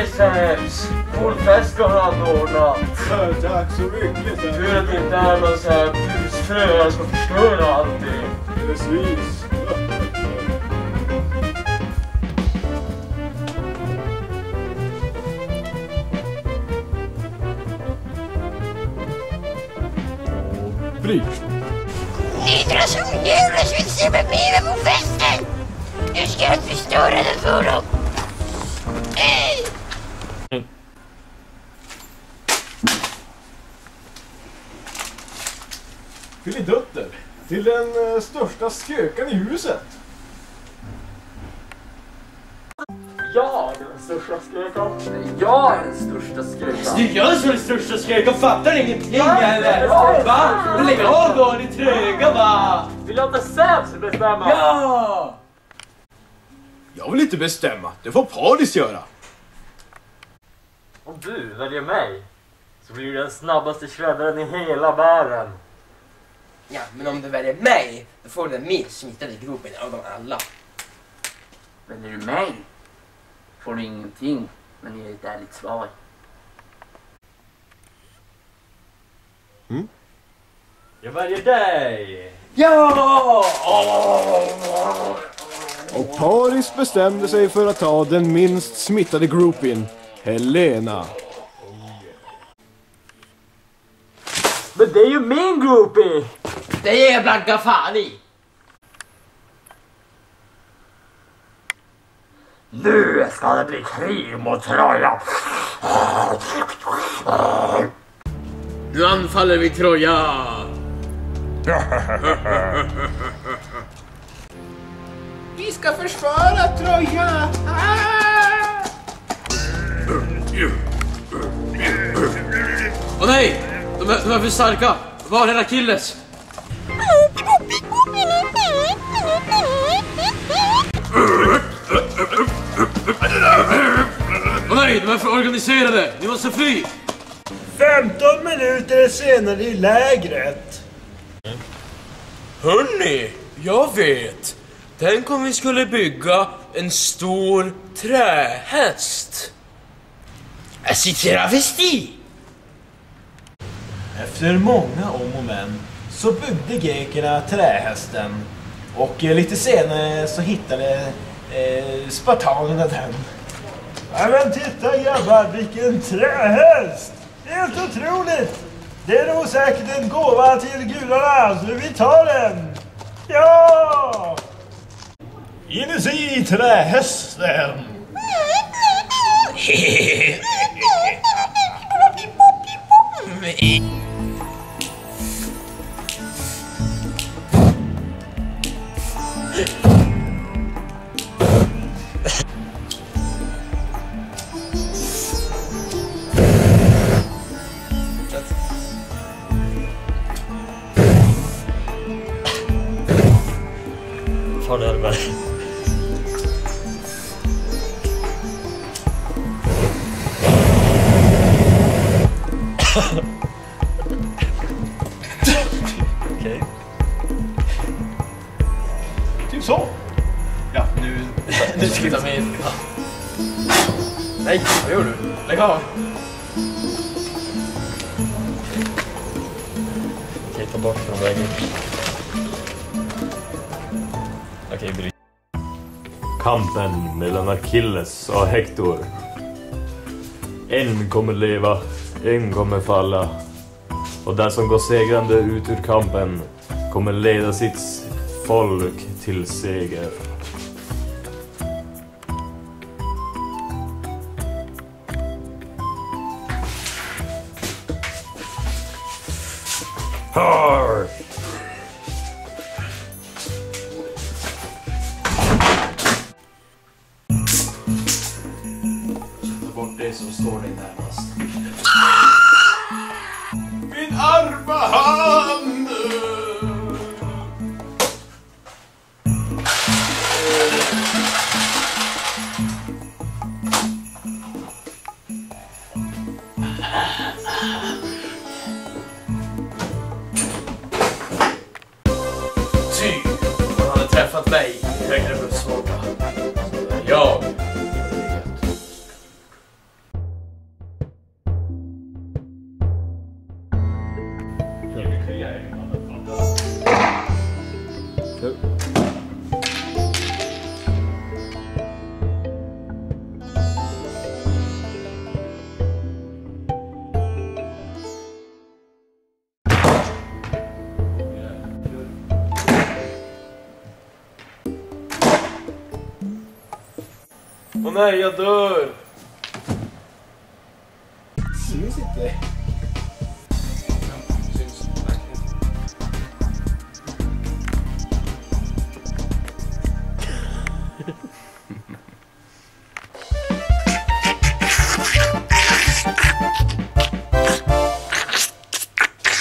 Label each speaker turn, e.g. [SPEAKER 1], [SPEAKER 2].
[SPEAKER 1] Triceps! Cool fest du har anordnat.
[SPEAKER 2] Tack så mycket.
[SPEAKER 1] Tur att det inte är någon sån här busfrö som förstör allting.
[SPEAKER 2] Precis. Bry.
[SPEAKER 3] Nitros Unguros vill se mig med på festen! Nu ska jag förstöra den för dem! Hej!
[SPEAKER 2] Filidutter. Till den eh, största skökan i huset.
[SPEAKER 1] Är den största skrökan.
[SPEAKER 4] Jag är den största skrökan.
[SPEAKER 5] Det är jag som är den största skröken, fattar ni ingenting eller?
[SPEAKER 1] Ja.
[SPEAKER 5] Va? Lägg av då, ni tröga va?
[SPEAKER 1] Vi låter Sävs bestämma.
[SPEAKER 5] Ja!
[SPEAKER 2] Jag vill inte bestämma. Det får Paris göra.
[SPEAKER 1] Om du väljer mig så blir du den snabbaste shreddaren i hela världen.
[SPEAKER 4] Ja, men om du väljer mig, då får du den minst smittade gropen av dem alla.
[SPEAKER 6] Väljer du mig får du ingenting, men ge ett ärligt svar.
[SPEAKER 1] Jag väljer dig.
[SPEAKER 5] Ja!
[SPEAKER 2] Och Paris bestämde sig för att ta den minst smittade groupien, Helena.
[SPEAKER 1] Men det är ju min groupie!
[SPEAKER 4] Det ger jag blanka fan i!
[SPEAKER 1] Nu ska det bli krig mot Troja.
[SPEAKER 4] Nu anfaller vi Troja!
[SPEAKER 2] Vi ska försvara Troja!
[SPEAKER 5] Åh nej! De är, de är för starka! Var är Achilles? Åh nej, de är för organiserade! Ni måste fly!
[SPEAKER 7] 15 minuter senare i lägret.
[SPEAKER 5] Hörni, jag vet. Tänk om vi skulle bygga en stor trähäst.
[SPEAKER 4] C'est travesti!
[SPEAKER 7] Efter många om och men så byggde grekerna trähästen. Och eh, lite senare så hittade eh, spartanerna den. Ja men titta grabbar, vilken trähäst! Helt otroligt! Det är nog säkert en gåva till gudarna, så vi tar den! Ja! Inuti trähästen!
[SPEAKER 1] Ta närmare. Okej.
[SPEAKER 7] Typ så.
[SPEAKER 5] Ja, nu... nu ska vi. Nej, vad gör du? Lägg av!
[SPEAKER 1] Okej, ta bort från kan ju bryt.
[SPEAKER 8] Kampen mellan Achilles och Hector. En kommer leva, en kommer falla. Och den som går segrande ut ur kampen kommer leda sitt folk till seger. Har!
[SPEAKER 5] Hade träffat mig i
[SPEAKER 2] Und nein, ja, durch.